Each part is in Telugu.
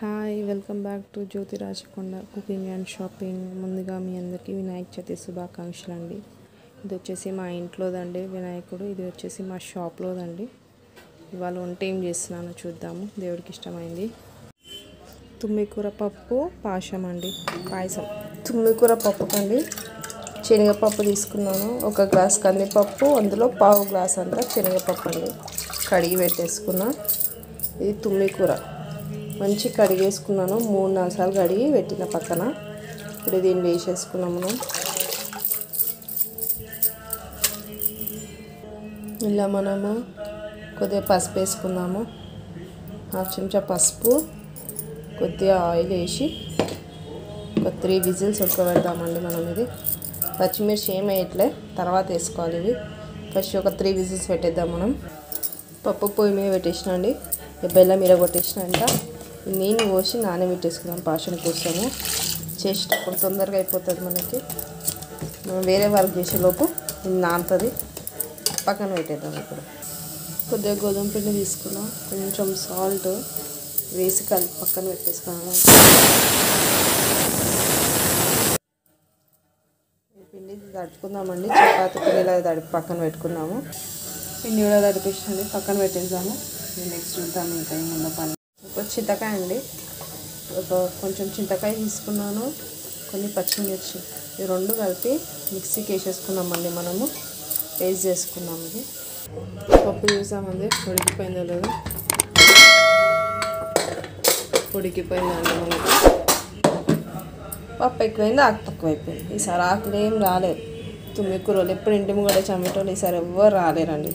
Hi welcome back to Jyothi Rajakonda cooking and shopping. ముందుగా మీ అందరికీ వినాయక చవితి శుభాకాంక్షలు అండి ఇది వచ్చేసి మా ఇంట్లోదండి వినాయకుడు ఇది వచ్చేసి మా షాప్లోదండి. ఇవాళ వంట ఏం చేస్తున్నానో చూద్దాము. దేవుడికి ఇష్టమైంది తుమ్మికూర పప్పు పాశం అండి. పాయసం. తుమ్మికూర పప్పుకండి. శనగపప్పు తీసుకున్నాను. ఒక గ్లాస్ కందిపప్పు అందులో పావు గ్లాస్ అంతా శనగపప్పు అండి. కడిగి పెట్టేసుకున్నా. ఇది తుమ్మికూర. మంచి కడిగేసుకున్నాను. మూడు నాలుగు సార్లు కడిగి పెట్టిన పక్కన. ఇప్పుడు దీన్ని వేసేసుకున్నాం మనం. ఇలా మనము కొద్దిగా పసుపు వేసుకున్నాము. హాఫ్ చెంచా పసుపు కొద్దిగా ఆయిల్ వేసి ఒక త్రీ విజిల్స్ ఉడకబెడదామండి మనం ఇది. పచ్చిమిర్చి ఏం వేయట్లే తర్వాత వేసుకోవాలి ఇవి ఫస్ట్ ఒక త్రీ విజిల్స్ పెట్టేద్దాం మనం. పప్పు పొయ్యి మీద పెట్టేసినండి బెల్లం మీద కొట్టేసినా అంట. నీళ్ళు పోసి నానబెట్టేసుకుందాం పాషన్ కోసము. చేసేటప్పుడు తొందరగా అయిపోతుంది మనకి. మనం వేరే వర్క్ చేసేలోపు నానుతుంది. పక్కన పెట్టేద్దాం ఇప్పుడు. కొద్దిగా గోధుమ పిండి తీసుకున్నాం. కొంచెం సాల్ట్ వేసి కలిపి పక్కన పెట్టేసుకున్నాము పిండి తడుపుకుందామండి. చపాతి పిండిలా తడిపి పక్కన పెట్టుకున్నాము. పిండి కూడా తడిపించండి పక్కన పెట్టేద్దాము. నెక్స్ట్ చూద్దాము ఇంకా ఏముందో పని. ఒక చింతకాయ అండి. ఒక కొంచెం చింతకాయ తీసుకున్నాను. కొన్ని పచ్చిమిర్చి. ఈ రెండు కలిపి మిక్సీకి వేసేసుకున్నామండి మనము. పేస్ట్ చేసుకున్నాము ఇది. పప్పు చూసామండి. ఉడికిపోయిందో లేదో. ఉడికిపోయిందండి మనకి. పప్పు ఎక్కువైంది ఆకు తక్కువ అయిపోయింది ఈసారి ఆకులు ఏం రాలేదు. తుమ్మి కూరలు ఎప్పుడు ఇంటి ముంగడ చమటోళ్ళు ఈసారి ఎవ్వరు రాలేరండి.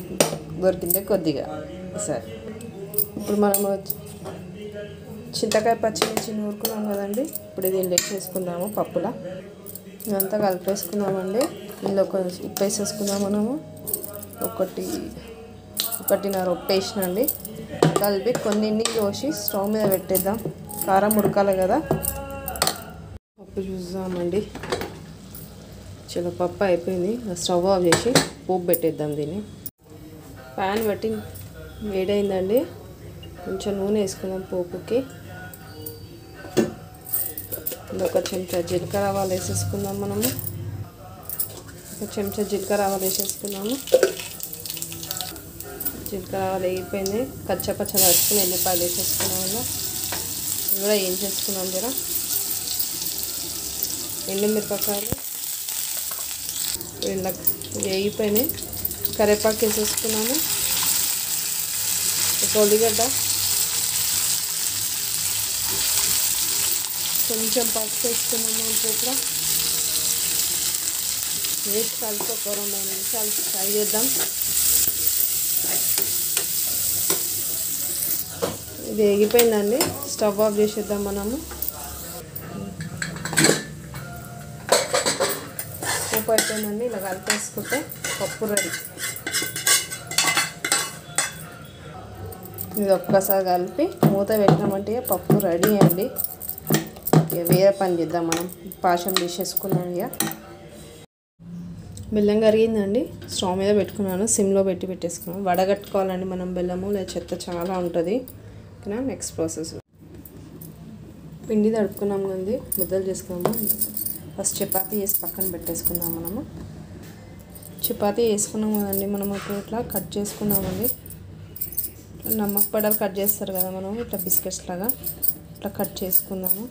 దొరికిందే కొద్దిగా ఈసారి. ఇప్పుడు మనము చింతకాయ పచ్చిమిర్చి నూరుకున్నాం కదండి. ఇప్పుడు ఇది ఇంట్లో చేసుకున్నాము పప్పులా. ఇదంతా కలిపేసుకున్నామండి. ఇందులో కొంచెం ఉప్పు వేసేసుకున్నాం మనము. ఒకటి ఒకటిన్నర ఉప్పు వేసినండి. కలిపి కొన్ని నీళ్ళు పోసి స్టవ్ మీద పెట్టేద్దాం. కారం ఉడకాలి కదా. పప్పు చూద్దామండి. చాలా పప్పు అయిపోయింది స్టవ్ ఆఫ్ చేసి పోపు పెట్టేద్దాం దీన్ని. ప్యాన్ పెట్టి వేడైందండి. కొంచెం నూనె వేసుకుందాం పోపుకి. ఒక చెంచా జీలకర్ర ఆవాలు వేసేసుకుందాం మనము. ఒక చెంచా జీలకర్ర ఆవాలు వేసేసుకున్నాము. జీలకర్ర ఆవాలు వేగిపోయింది. కచ్చా పచ్చ వేసుకుని ఎల్లిపాయలు వేసేసుకున్నాము కూడా ఏం చేసుకున్నాం జర? ఎండుమిరపకాయలు. ఇలా వేగిపోయినాయి. కరివేపాకు వేసేసుకున్నాము. ఒక ఉల్లిగడ్డ. కొంచెం పసుపు వేసుకున్నాము పోపులో వేసి కలిపి ఒక రెండు ఐదు నిమిషాలు ఫ్రై చేద్దాం. ఇది వేగిపోయిందండి. స్టవ్ ఆఫ్ చేసేద్దాం మనము. ఉప్పు అయిపోయిందండి ఇలా కలిపేసుకుంటే పప్పు రెడీ. ఇది ఒక్కసారి కలిపి మూత పెట్టినామంటే పప్పు రెడీ అండి. వేరే పని చేద్దాం మనం. పాషం తీసేసుకున్నాను ఇక. బెల్లం కరిగిందండి. స్టవ్ మీద పెట్టుకున్నాను. సిమ్లో పెట్టి పెట్టేసుకున్నాను. వడగట్టుకోవాలండి మనం బెల్లము లేదా చెత్త చాలా ఉంటుంది. ఓకేనా? నెక్స్ట్ ప్రాసెస్ పిండి తడుపుకున్నాం కదండి. ముద్దలు చేసుకున్నాము. ఫస్ట్ చపాతీ వేసి పక్కన పెట్టేసుకున్నాం మనము. చపాతీ వేసుకున్నాం కదండి. మనం ఇప్పుడు ఇట్లా కట్ చేసుకున్నామండి. నమ్మక పడాలు కట్ చేస్తారు కదా మనం. ఇట్లా బిస్కెట్స్ లాగా. ఇట్లా కట్ చేసుకుందాము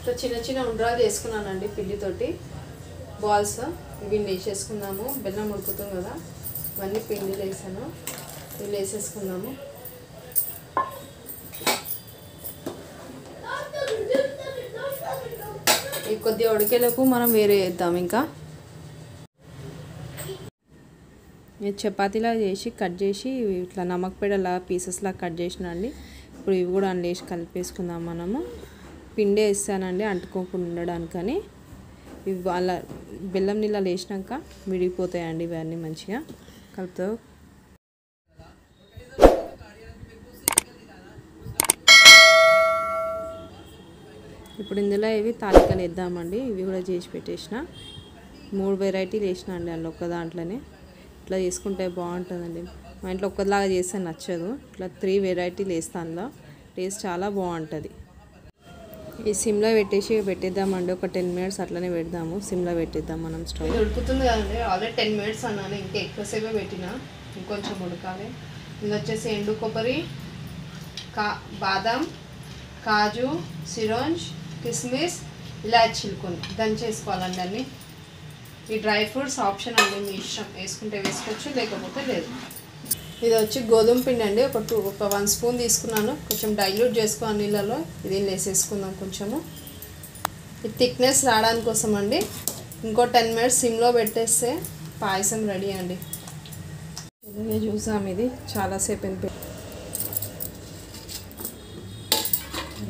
ఇట్లా చిన్న చిన్న ఉండ్రాలు చేసుకున్నానండి పిండితోటి. బాల్స్ ఇవి వేసేసుకుందాము బెల్లం ఉడుకుతుంది కదా ఇవన్నీ పిండిలు వేసాను ఇవి వేసేసుకుందాము ఈ కొద్దిగా ఉడికేలోపు మనం వేరే వేద్దాం ఇంకా. చపాతీలా చేసి కట్ చేసి ఇట్లా నమ్మకపేడలా పీసెస్లా కట్ చేసిన అండి. ఇప్పుడు ఇవి కూడా అందులో వేసి కలిపేసుకుందాం మనము. పిండి వేస్తానండి అంటుకోకుండా ఉండడానికని. ఇవి అలా బెల్లం నీళ్ళు వేసినాక విడిగిపోతాయండి ఇవన్నీ మంచిగా. కలుపుతూ. ఇప్పుడు ఇందులో ఇవి తాలికలు వేద్దామండి ఇవి కూడా చేసి పెట్టేసిన. మూడు వెరైటీలు వేసిన అండి అందులో ఒక్క దాంట్లోనే. ఇట్లా చేసుకుంటే బాగుంటుందండి. మా ఇంట్లో ఒక్కలాగా చేస్తే నచ్చదు. ఇట్లా త్రీ వెరైటీలు వేస్తాను అందులో. టేస్ట్ చాలా బాగుంటుంది. ఈ సిమ్లో పెట్టేసి పెట్టేద్దామండి ఒక టెన్ మినిట్స్ అట్లనే పెడదాము. సిమ్లో పెట్టేద్దాం మనం స్టవ్. ఉడుకుతుంది కదండి. ఆల్రెడీ టెన్ మినిట్స్ అన్నాను. ఇంకా ఎక్కువసేపే పెట్టిన. ఇంకొంచెం ఉడకాలి. ఇది వచ్చేసి ఎండు కొబ్బరి కా బాదం కాజు సిరోంజ్ కిస్మిస్ ఇలాచీలు కొన్ని దంచేసుకోవాలండి అన్ని. ఈ డ్రై ఫ్రూట్స్ ఆప్షన్ అండి మీ ఇష్టం. వేసుకుంటే వేసుకోవచ్చు లేకపోతే లేదు. ఇది వచ్చి గోధుమ పిండి అండి. ఒక టూ ఒక వన్ స్పూన్ తీసుకున్నాను. కొంచెం డైల్యూట్ చేసుకున్నాను నీళ్ళలో ఇది వేసేసుకుందాం కొంచెము. ఇది థిక్నెస్ రావడానికి కోసం అండి. ఇంకో టెన్ మినిట్స్ సిమ్లో పెట్టేస్తే పాయసం రెడీ అండి. ఇలాగే చూసాం ఇది. చాలాసేపు అయిపోయి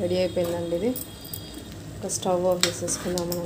రెడీ అయిపోయిందండి ఇది. ఒక స్టవ్ ఆఫ్ చేసేసుకుందాం మనం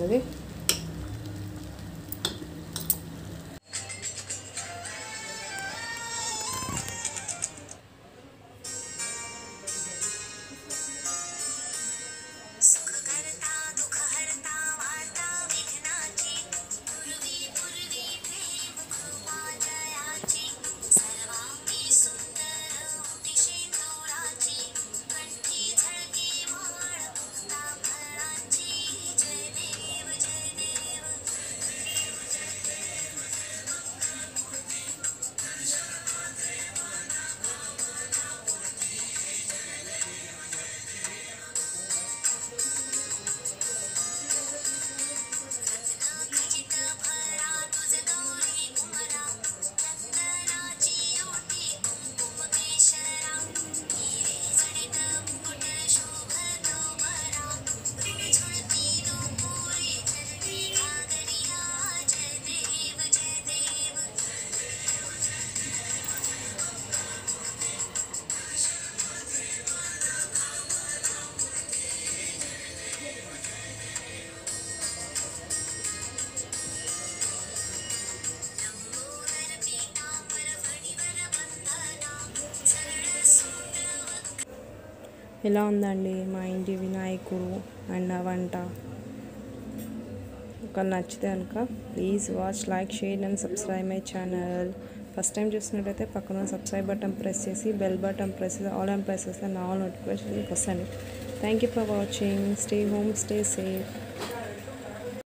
ఎలా ఉందండి మా ఇంటి వినాయకుడు అండ్ వంట? ఒక నచ్చితే కనుక please watch like share and subscribe my channel. First time చూసినట్టయితే పక్కన సబ్స్క్రైబ్ బటన్ ప్రెస్ చేసి బెల్ బటన్ ప్రెస్ చేసి ఆల్ అండ్ ప్రెస్ చేస్తే నా ఆల్ నోటిఫికేషన్ వస్తాను thank you for watching stay home stay safe